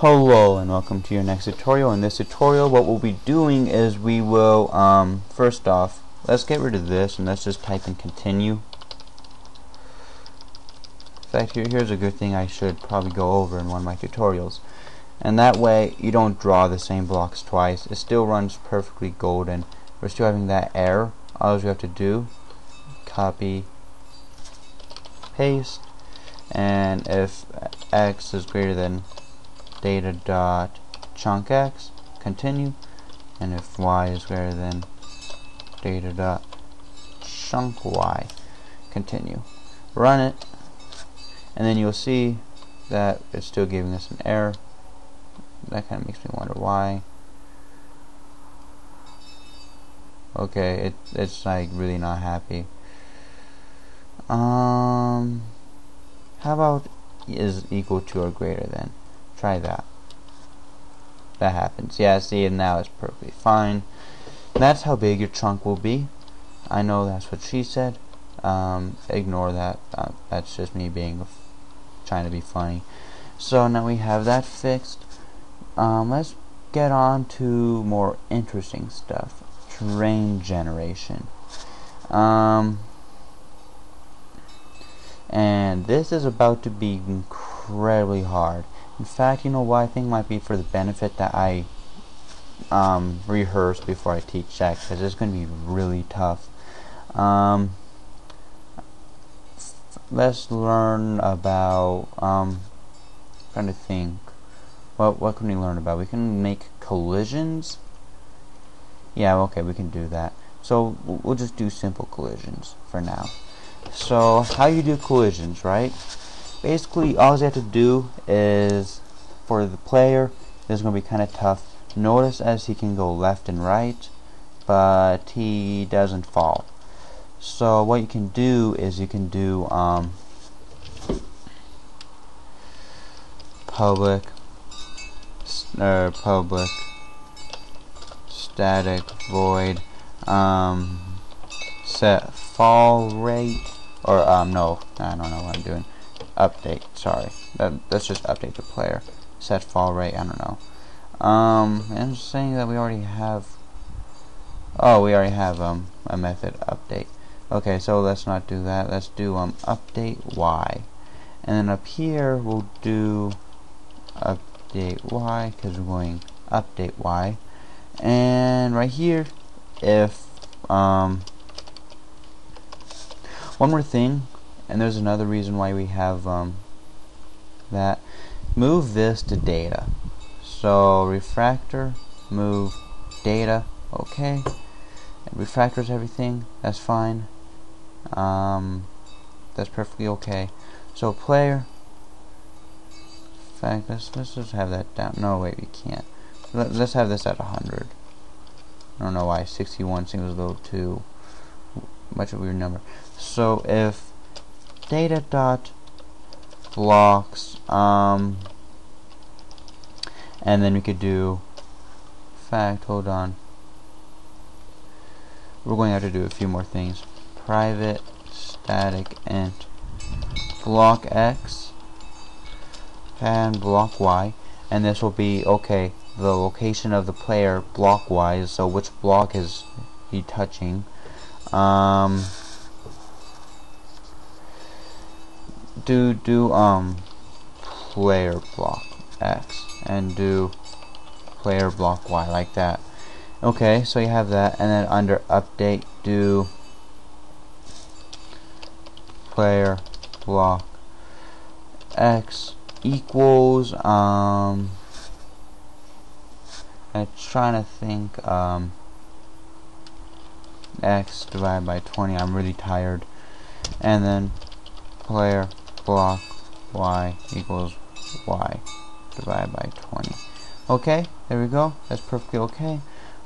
Hello and welcome to your next tutorial. In this tutorial what we'll be doing is we will, um, first off, let's get rid of this and let's just type in continue. In fact, here, here's a good thing I should probably go over in one of my tutorials. And that way you don't draw the same blocks twice. It still runs perfectly golden. We're still having that error. All you have to do, copy, paste, and if x is greater than data dot chunk x continue. And if y is greater than data dot chunk y continue. Run it. And then you'll see that it's still giving us an error. That kind of makes me wonder why. Okay it, it's like really not happy. Um how about is equal to or greater than Try that. That happens. Yeah, see, and now it's perfectly fine. That's how big your trunk will be. I know that's what she said. Um, ignore that. Uh, that's just me being trying to be funny. So now we have that fixed. Um, let's get on to more interesting stuff. Terrain generation. Um, and this is about to be incredibly hard. In fact, you know what I think might be for the benefit that I um, rehearse before I teach that because it's going to be really tough. Um, let's learn about. Um, trying to think. What what can we learn about? We can make collisions. Yeah, okay, we can do that. So we'll just do simple collisions for now. So how you do collisions, right? Basically all you have to do is for the player this is going to be kind of tough. Notice as he can go left and right but he doesn't fall. So what you can do is you can do um, public or public static void um, set fall rate or um, no I don't know what I'm doing update, sorry. That, let's just update the player. Set fall rate, I don't know. Um, I'm saying that we already have, oh, we already have um, a method update. Okay, so let's not do that. Let's do um, update y. And then up here, we'll do update y, because we're going update y. And right here, if, um, one more thing, and there's another reason why we have um, that. Move this to data. So refractor move data okay. Refractors everything. That's fine. Um, that's perfectly okay. So player. In fact let's, let's just have that down. No wait we can't. Let, us have this at 100 I don't know why. 61 seems a little too much of a weird number. So if data dot blocks um and then we could do fact hold on. We're going to have to do a few more things. Private static int. Block x and block y and this will be okay the location of the player block wise so which block is he touching? Um do do um player block X and do player block Y like that. Okay, so you have that, and then under update do player block X equals um I'm trying to think um X divided by 20 I'm really tired and then player block y equals y divided by 20. Okay, there we go. That's perfectly okay.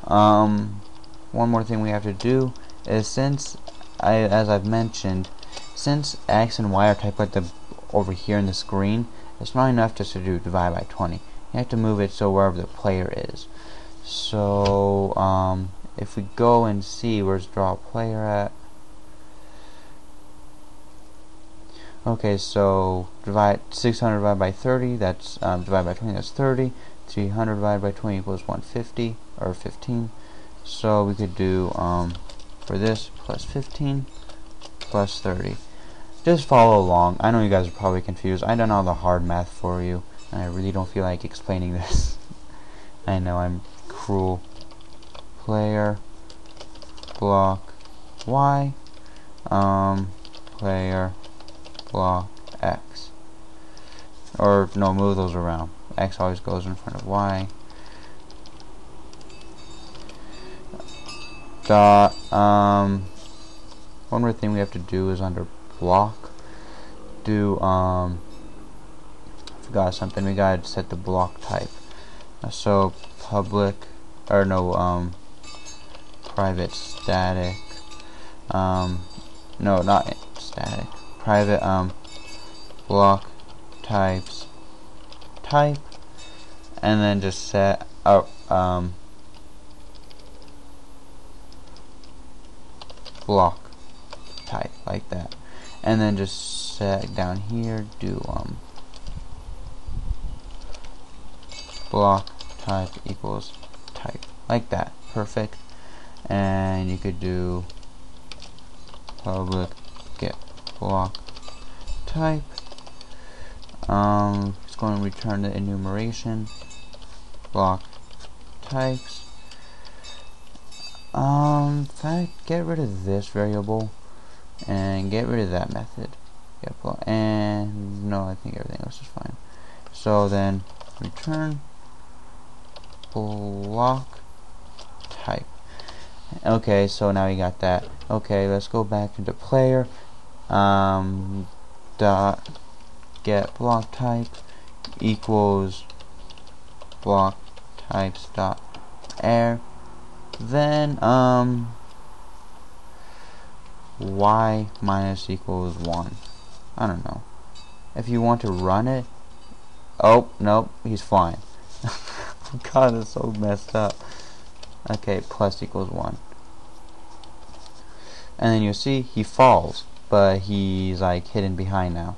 Um, one more thing we have to do is since, I, as I've mentioned, since x and y are typed like the over here in the screen, it's not enough just to do divide by 20. You have to move it so wherever the player is. So, um, if we go and see where's draw player at, Okay, so divide 600 divided by 30, that's um, divided by 20, that's 30. 300 divided by 20 equals 150, or 15. So we could do, um, for this, plus 15, plus 30. Just follow along. I know you guys are probably confused. I done all the hard math for you, and I really don't feel like explaining this. I know I'm cruel. Player, block, Y, um, player, block, X. Or, no, move those around. X always goes in front of Y. Dot, um, one more thing we have to do is under block, do, um, I forgot something, we gotta set the block type. So, public, or no, um, private static, um, no, not static, private, um, block types type, and then just set, up um, block type, like that. And then just set down here, do, um, block type equals type, like that, perfect. And you could do public block type. Um, it's going to return the enumeration block types. Um, in fact, get rid of this variable and get rid of that method. Block and no, I think everything else is fine. So then return block type. Okay, so now we got that. Okay, let's go back into player. Um, dot get block type equals block types dot air. Then um y minus equals one. I don't know. If you want to run it, oh nope, he's flying. God, it's so messed up. Okay, plus equals 1. And then you'll see he falls, but he's like hidden behind now.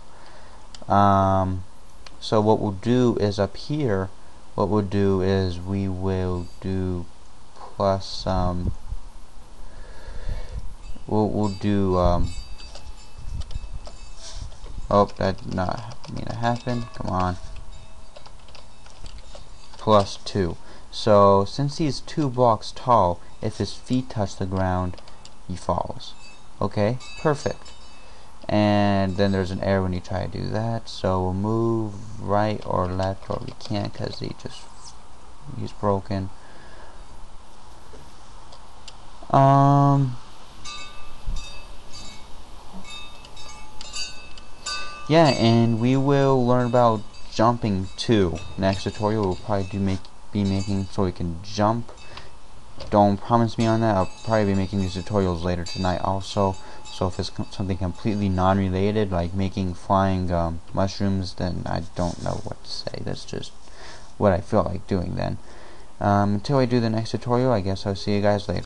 Um, so what we'll do is up here, what we'll do is we will do plus, um, we'll, we'll do, um, oh, that did not mean to happen, come on, plus 2. So, since he's two blocks tall, if his feet touch the ground, he falls. Okay, perfect. And then there's an error when you try to do that. So we'll move right or left, or we can't because he just he's broken. Um. Yeah, and we will learn about jumping too. Next tutorial, we'll probably do make be making so we can jump. Don't promise me on that. I'll probably be making these tutorials later tonight also. So if it's something completely non-related, like making flying um, mushrooms, then I don't know what to say. That's just what I feel like doing then. Um, until I do the next tutorial, I guess I'll see you guys later.